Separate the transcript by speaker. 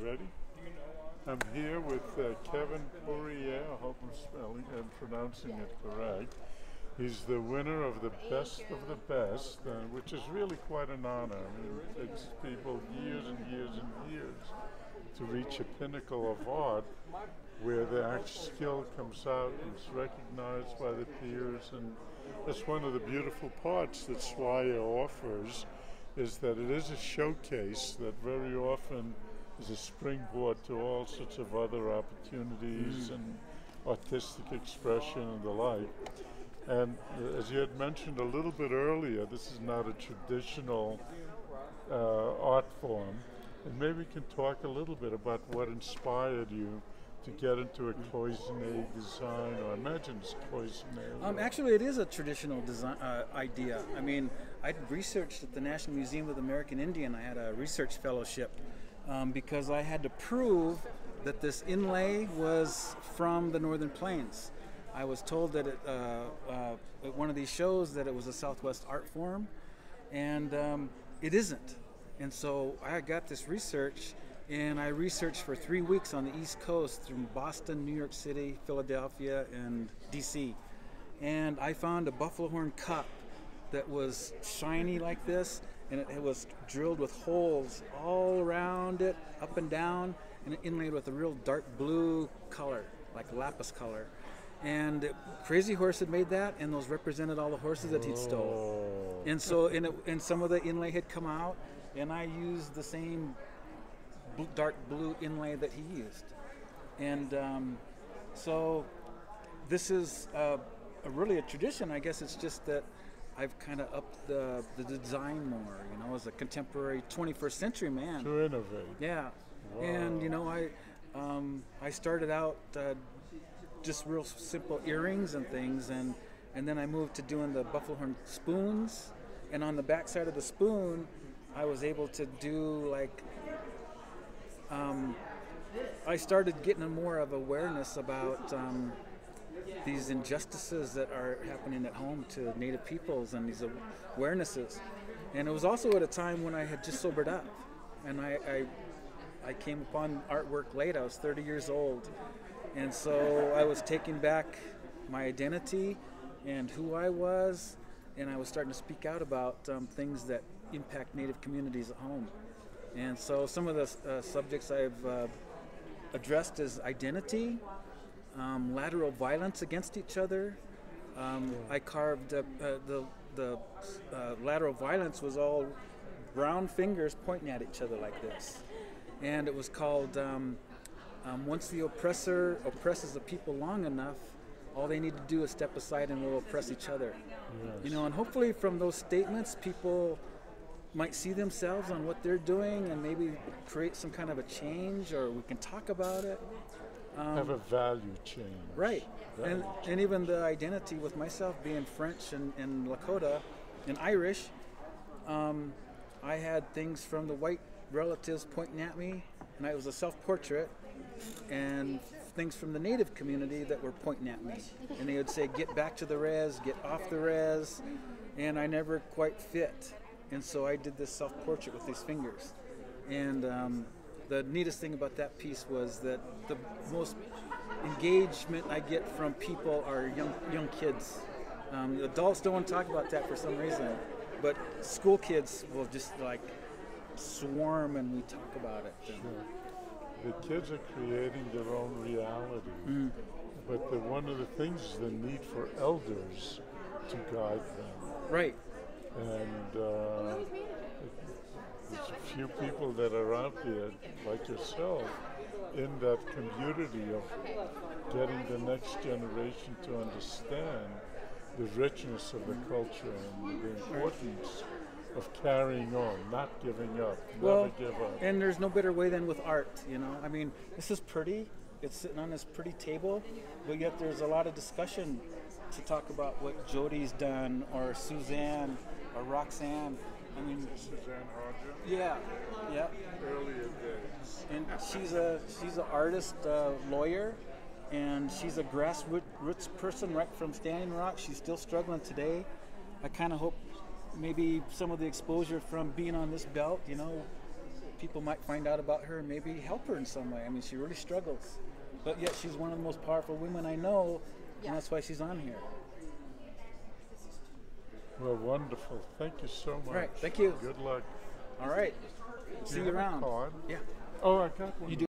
Speaker 1: Ready? I'm here with uh, Kevin Pourier. I hope I'm spelling and pronouncing it correct. He's the winner of the best of the best, uh, which is really quite an honor. I mean, it takes people years and years and years to reach a pinnacle of art where the actual skill comes out and is recognized by the peers. And that's one of the beautiful parts that SWAIA offers is that it is a showcase that very often is a springboard to all sorts of other opportunities mm. and artistic expression and the like. And uh, as you had mentioned a little bit earlier, this is not a traditional uh, art form. And maybe we can talk a little bit about what inspired you to get into a cloisonne design, or I imagine it's cloisonne.
Speaker 2: Um, actually, it is a traditional design uh, idea. I mean, I researched at the National Museum of the American Indian. I had a research fellowship um, because I had to prove that this inlay was from the Northern Plains. I was told that it, uh, uh, at one of these shows that it was a Southwest art form, and um, it isn't. And so I got this research, and I researched for three weeks on the East Coast from Boston, New York City, Philadelphia, and DC. And I found a buffalo horn cup that was shiny like this, and it, it was drilled with holes all around it, up and down, and inlaid with a real dark blue color, like lapis color. And Crazy Horse had made that, and those represented all the horses that he'd stole. Oh. And so, and, it, and some of the inlay had come out, and I used the same dark blue inlay that he used. And um, so, this is uh, a really a tradition. I guess it's just that I've kind of upped the, the design more, you know, as a contemporary 21st century man.
Speaker 1: To innovate.
Speaker 2: Yeah. Wow. And, you know, I, um, I started out uh, just real simple earrings and things, and, and then I moved to doing the buffalo horn spoons. And on the back side of the spoon, I was able to do like, um, I started getting more of awareness about um, these injustices that are happening at home to Native peoples and these awarenesses. And it was also at a time when I had just sobered up, and I, I, I came upon artwork late. I was 30 years old, and so I was taking back my identity and who I was, and I was starting to speak out about um, things that impact Native communities at home. And so some of the uh, subjects I've uh, addressed is identity, um, lateral violence against each other. Um, I carved uh, the the uh, lateral violence was all brown fingers pointing at each other like this, and it was called um, um, once the oppressor oppresses the people long enough, all they need to do is step aside and we'll oppress each other. Yes. You know, and hopefully from those statements, people might see themselves on what they're doing and maybe create some kind of a change, or we can talk about it.
Speaker 1: Have a value change.
Speaker 2: Right. Value and, change. and even the identity with myself being French and, and Lakota and Irish, um, I had things from the white relatives pointing at me, and it was a self portrait, and things from the native community that were pointing at me. And they would say, Get back to the res, get off the res, and I never quite fit. And so I did this self portrait with these fingers. And um, the neatest thing about that piece was that the most engagement I get from people are young young kids. Um, adults don't want to talk about that for some reason, but school kids will just like swarm and we talk about it.
Speaker 1: Sure. The kids are creating their own reality, mm. but the, one of the things is the need for elders to guide them.
Speaker 2: Right.
Speaker 1: And uh, there's a few people that are out there, like yourself, in that community of getting the next generation to understand the richness of the culture and the importance of carrying on, not giving up,
Speaker 2: well,
Speaker 1: never give up.
Speaker 2: And there's no better way than with art, you know. I mean, this is pretty. It's sitting on this pretty table, but yet there's a lot of discussion to talk about what Jody's done or Suzanne or Roxanne I mean,
Speaker 1: Suzanne Hodger.
Speaker 2: Yeah, yeah.
Speaker 1: Earlier days.
Speaker 2: And she's a she's an artist, uh, lawyer, and she's a grassroots person right from Standing Rock. She's still struggling today. I kind of hope maybe some of the exposure from being on this belt, you know, people might find out about her and maybe help her in some way. I mean, she really struggles, but yet she's one of the most powerful women I know,
Speaker 3: Yeah.
Speaker 2: and that's why she's on here.
Speaker 1: Well, wonderful. Thank you so much.
Speaker 2: right, thank you.
Speaker 1: Good luck.
Speaker 2: All right, see
Speaker 1: you
Speaker 2: you around. Yeah.
Speaker 1: Oh, I got one.
Speaker 2: You do?